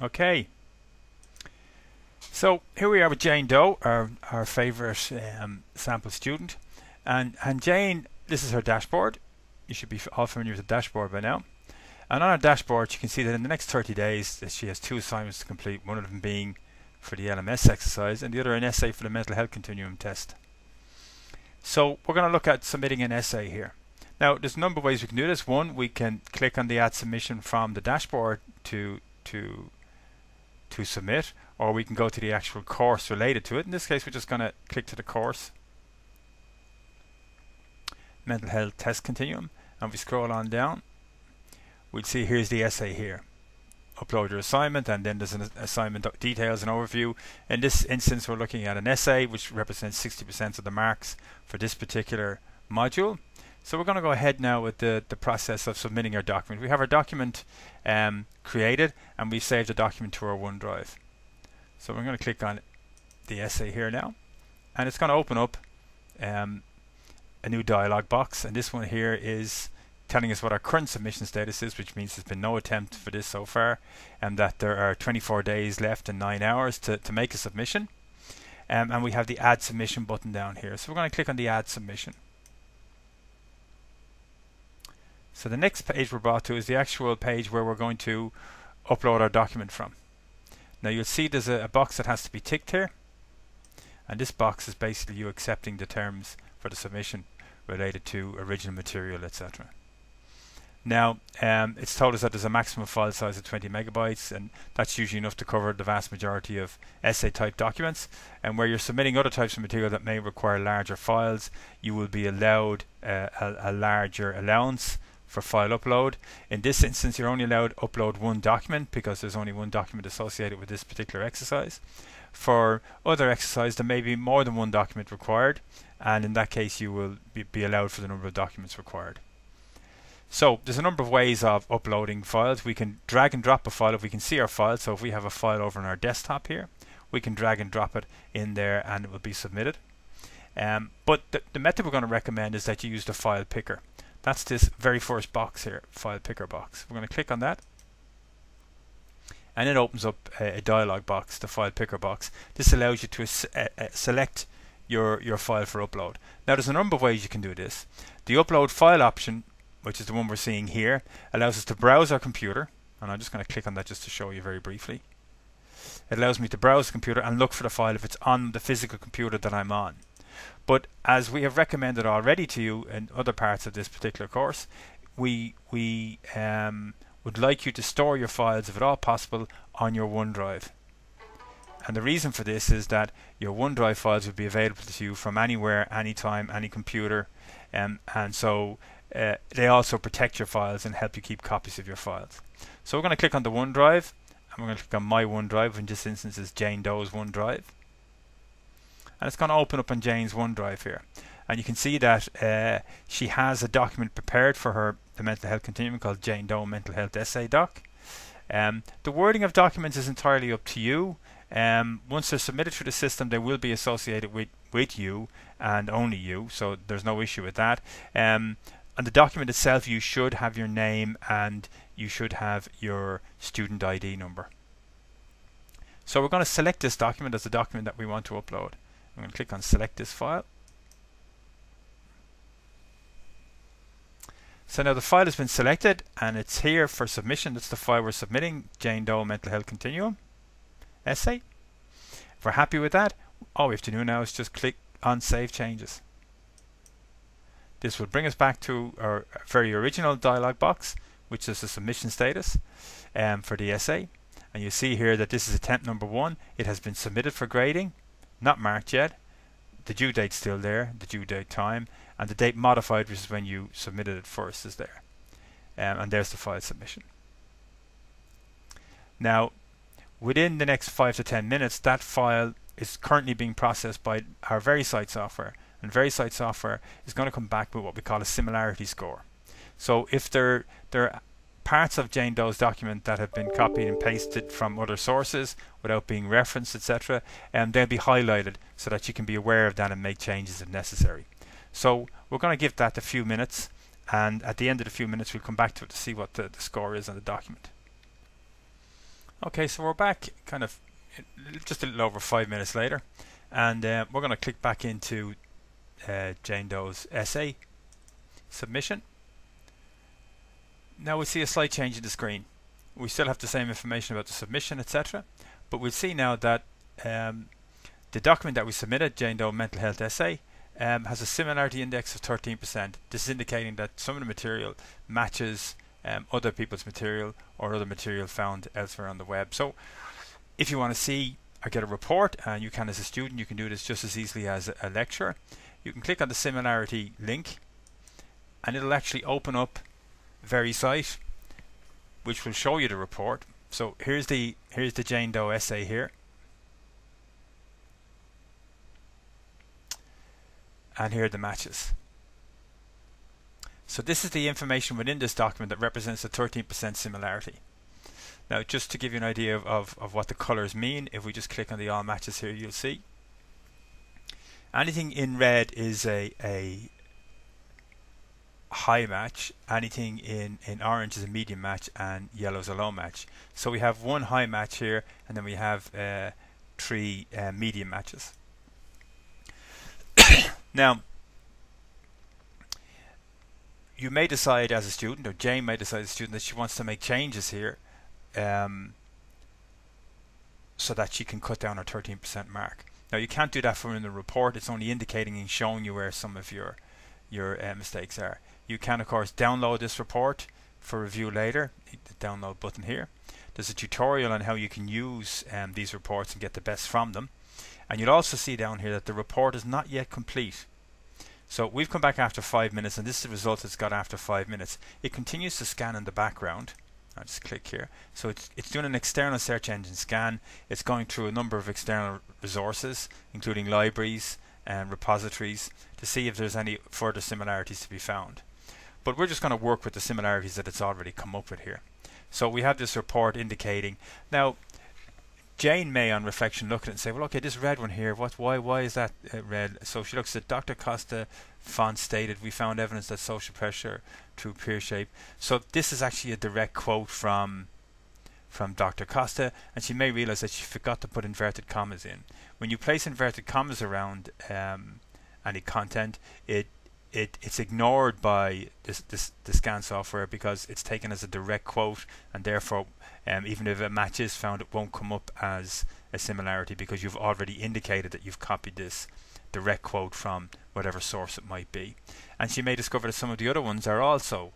Okay. So here we are with Jane Doe, our, our favourite um, sample student. And, and Jane, this is her dashboard. You should be all familiar with the dashboard by now. And on our dashboard, you can see that in the next 30 days, that she has two assignments to complete, one of them being for the LMS exercise and the other an essay for the mental health continuum test. So we're going to look at submitting an essay here. Now, there's a number of ways we can do this. One, we can click on the add submission from the dashboard to to to submit or we can go to the actual course related to it. In this case we're just going to click to the course. Mental health test continuum. And we scroll on down we'll see here's the essay here. Upload your assignment and then there's an assignment details and overview. In this instance we're looking at an essay which represents 60% of the marks for this particular module so we're going to go ahead now with the, the process of submitting our document. We have our document um, created and we've saved the document to our OneDrive. So we're going to click on the essay here now and it's going to open up um, a new dialog box and this one here is telling us what our current submission status is which means there's been no attempt for this so far and that there are 24 days left and 9 hours to, to make a submission um, and we have the add submission button down here so we're going to click on the add submission So the next page we're brought to is the actual page where we're going to upload our document from. Now you'll see there's a, a, box that has to be ticked here and this box is basically you accepting the terms for the submission related to original material etc. Now um, it's told us that there's a maximum file size of 20 megabytes and that's usually enough to cover the vast majority of essay type documents and where you're submitting other types of material that may require larger files you will be allowed uh, a, a larger allowance for file upload. In this instance, you're only allowed to upload one document because there's only one document associated with this particular exercise. For other exercise, there may be more than one document required, and in that case, you will be, allowed for the number of documents required. So there's a number of ways of uploading files. We can drag and drop a file if we can see our file. So if we have a file over on our desktop here, we can drag and drop it in there and it will be submitted. Um, but the method we're going to recommend is that you use the file picker. That's this very first box here, file picker box. We're going to click on that and it opens up a, dialog box, the file picker box. This allows you to uh, uh, select your, your file for upload. Now there's a number of ways you can do this. The upload file option, which is the one we're seeing here, allows us to browse our computer and I'm just going to click on that just to show you very briefly. It allows me to browse the computer and look for the file if it's on the physical computer that I'm on. But as we have recommended already to you in other parts of this particular course, we we um, would like you to store your files, if at all possible, on your OneDrive. And the reason for this is that your OneDrive files will be available to you from anywhere, anytime, any computer, um, and so uh, they also protect your files and help you keep copies of your files. So we're going to click on the OneDrive, and we're going to click on My OneDrive, in this instance is Jane Doe's OneDrive and it's going to open up on Jane's OneDrive here and you can see that uh, she has a document prepared for her the mental health continuum called Jane Doe Mental Health Essay Doc. Um, the wording of documents is entirely up to you. Um, once they're submitted through the system, they will be associated with, with you and only you, so there's no issue with that. Um, and the document itself, you should have your name and you should have your student ID number. So we're going to select this document as the document that we want to upload. I'm going to click on select this file. So now the file has been selected and it's here for submission. That's the file we're submitting, Jane Doe Mental Health Continuum essay. If we're happy with that, all we have to do now is just click on Save Changes. This will bring us back to our very original dialog box, which is the submission status um, for the essay. And you see here that this is attempt number one. It has been submitted for grading not marked yet. The due date's still there, the due date time, and the date modified, which is when you submitted it first, is there. Um, and there's the file submission. Now, within the next 5 to 10 minutes, that file is currently being processed by our VeriCite software. And VeriCite software is going to come back with what we call a similarity score. So if there, there parts of Jane Doe's document that have been copied and pasted from other sources without being referenced, etc., and they'll be highlighted so that you can be aware of that and make changes if necessary. So we're going to give that a few minutes, and at the end of the few minutes, we'll come back to it to see what the, the score is on the document. Okay, so we're back kind of just a little over five minutes later, and uh, we're going to click back into uh, Jane Doe's essay submission. Now we see a slight change in the screen. We still have the same information about the submission, etc. But we'll see now that um, the document that we submitted, Jane Doe Mental Health Essay, um, has a similarity index of 13%. This is indicating that some of the material matches um, other people's material or other material found elsewhere on the web. So if you want to see or get a report, and you can as a student, you can do this just as easily as a lecturer. You can click on the similarity link and it'll actually open up VeriCite which will show you the report. So here's the here's the Jane Doe essay here. And here are the matches. So this is the information within this document that represents a 13% similarity. Now just to give you an idea of, of, of what the colors mean, if we just click on the all matches here you'll see anything in red is a, a high match, anything in, in orange is a medium match and yellow is a low match. So we have one high match here and then we have uh, three uh, medium matches. now you may decide as a student, or Jane may decide as a student, that she wants to make changes here um, so that she can cut down her 13% mark. Now you can't do that from the report, it's only indicating and showing you where some of your your uh, mistakes are. You can of course download this report for review later, the download button here. There's a tutorial on how you can use um, these reports and get the best from them. And you'll also see down here that the report is not yet complete. So we've come back after five minutes and this is the result it's got after five minutes. It continues to scan in the background. I'll just click here. So it's, it's doing an external search engine scan. It's going through a number of external resources, including libraries and repositories, to see if there's any further similarities to be found. But we're just going to work with the similarities that it's already come up with here. So we have this report indicating. Now, Jane may, on reflection, look at it and say, well, okay, this red one here, what, why, why is that uh, red? So she looks at Dr. Costa font stated, we found evidence that social pressure through peer shape. So this is actually a direct quote from from Dr. Costa, and she may realize that she forgot to put inverted commas in. When you place inverted commas around um, any content, it it it's ignored by this, this the scan software because it's taken as a direct quote, and therefore um, even if it matches found, it won't come up as a similarity because you've already indicated that you've copied this direct quote from whatever source it might be. And she may discover that some of the other ones are also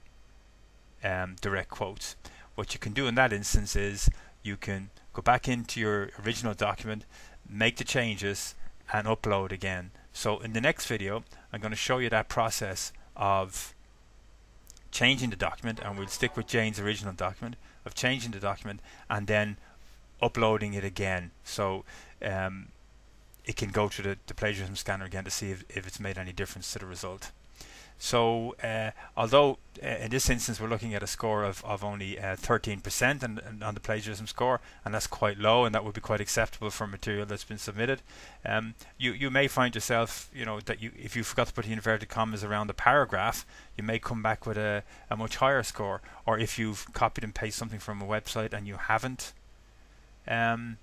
um, direct quotes. What you can do in that instance is you can go back into your original document, make the changes, and upload again. So in the next video, I'm going to show you that process of changing the document, and we'll stick with Jane's original document of changing the document and then uploading it again. So um, it can go through the, the, plagiarism scanner again to see if, if it's made any difference to the result. So uh, although uh, in this instance we're looking at a score of, of only 13% uh, on the plagiarism score and that's quite low and that would be quite acceptable for material that's been submitted. Um, you, you may find yourself you know that you if you forgot to put the inverted commas around the paragraph you may come back with a, a much higher score or if you've copied and pasted something from a website and you haven't um,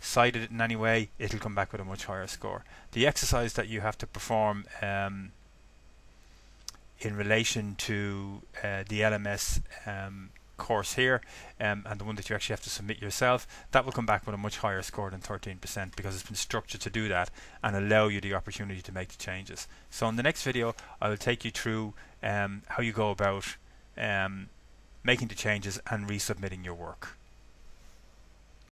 cited it in any way it'll come back with a much higher score. The exercise that you have to perform um, in relation to uh, the LMS um, course here um, and the one that you actually have to submit yourself, that will come back with a much higher score than 13% because it's been structured to do that and allow you the opportunity to make the changes. So in the next video, I will take you through um, how you go about um, making the changes and resubmitting your work.